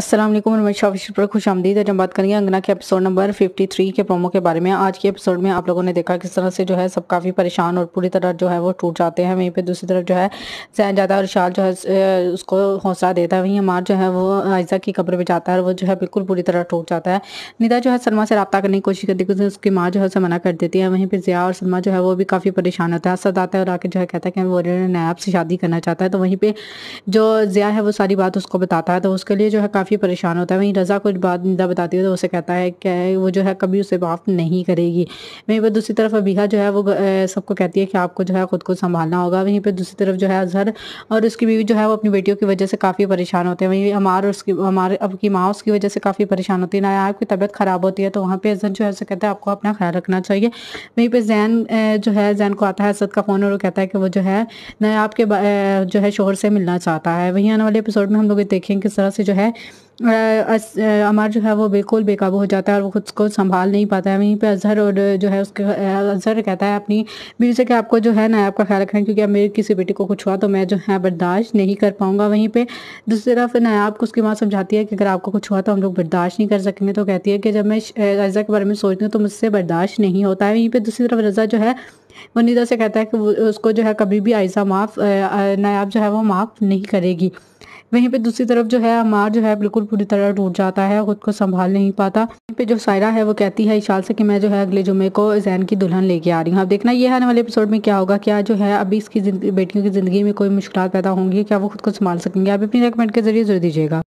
Aslam official पर खुश आमदीद है जब बात करेंगे अंगना के एपिसोड नंबर 53 के प्रोमो के बारे में आज के एपिसोड में आप लोगों ने देखा किस तरह से जो है सब काफ़ी परेशान और पूरी तरह जो है वो टूट जाते हैं वहीं पे दूसरी तरफ़ जो है सैन जाता है और शाल जो है उसको हौसला देता है वहीं हमार जो है वो आयजा की कब्र पर जाता है और वो जो है बिल्कुल पूरी तरह टूट जाता है निदा जो है सलमा से रबा करने की कोशिश करती है उसकी माँ जो है उसे मना कर देती है वहीं पर ज़िया और सलमा जो है वो भी काफ़ी परेशान होता है असद आता है और आके जो है कहता है कि वो नैब से शादी करना चाहता है तो वहीं पर जो ज़िया है वो सारी बात उसको बताता है तो उसके लिए जो है काफ़ी परेशान होता है। वहीं रज़ा कुछ बात निंदा बताती है तो उसे कहता है कि वो जो है कभी उसे माफ़ नहीं करेगी। वहीं पर दूसरी तरफ़ अबीहा जो है वो सबको कहती है कि आपको जो है ख़ुद को संभालना होगा। वहीं पर दूसरी तरफ़ जो है अजहर और उसकी बीवी जो है वो अपनी बेटियों की वजह से काफ़ी परेशान होते हैं। वहीं हमार उसकी हमारे अब की माँ उसकी वजह से काफ़ी परेशान होती है। ना आपकी तबीयत ख़राब होती है तो वहाँ पर अजहर जो है उसे कहता है, आपको अपना ख्याल रखना चाहिए। वहीं पर जैन जो है, जैन को आता है असद का फ़ोन और वो कहता है कि वो जो है नया आपके जो है शोर से मिलना चाहता है। वहीं आने वाले एपिसोड में हम लोग देखेंगे किस तरह से जो है अमार जो है वो बिल्कुल बेकाबू हो जाता है और वो खुद को संभाल नहीं पाता है। वहीं पे अजहर और जो है उसके अजहर कहता है अपनी बीवी से कि आपको जो है ना आपका ख्याल रखना क्योंकि अब मेरी किसी बेटी को कुछ हुआ तो मैं जो है बर्दाश्त नहीं कर पाऊँगा। वहीं पे दूसरी तरफ़ नायाब को उसकी माँ समझाती है कि अगर आपको कुछ हुआ तो हम लोग बर्दाश्त नहीं कर सकेंगे। तो कहती है कि जब मैं रज़ा के बारे में सोचती हूँ तो मुझसे बर्दाश्त नहीं होता है। वहीं पर दूसरी तरफ़ रज़ा जो है वो निदा से कहता है कि उसको जो है कभी भी आयजा माफ़ नायाब जो है वो माफ़ नहीं करेगी। वहीं पे दूसरी तरफ़ जो है, अमार जो है, बिल्कुल पूरी तरह टूट जाता है, खुद को संभाल नहीं पाता। वहीं पे जो सायरा है, वो कहती है इशाल से कि मैं जो है, अगले जुमे को जैन की दुल्हन लेके आ रही हूँ। अब देखना, ये आने वाले एपिसोड में क्या होगा? क्या जो है, अभी इसकी बेटियों की ज़िंदगी में कोई मुश्किल पैदा होंगी? क्या वो खुद को संभाल सकेंगे? आप अपनी रेकमेंड के ज़रिए ज़रूर दीजिएगा।